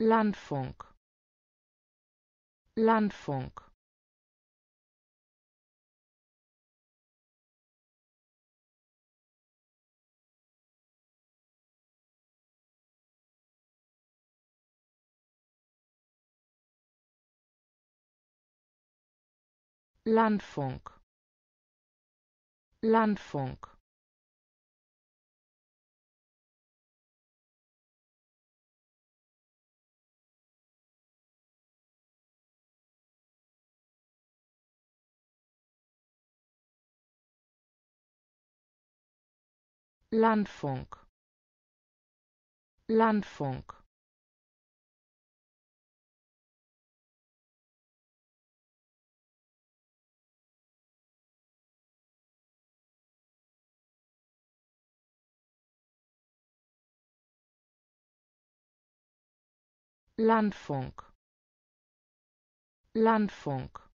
Landfunk. Landfunk. Landfunk. Landfunk Landfunk. Landfunk. Landfunk. Landfunk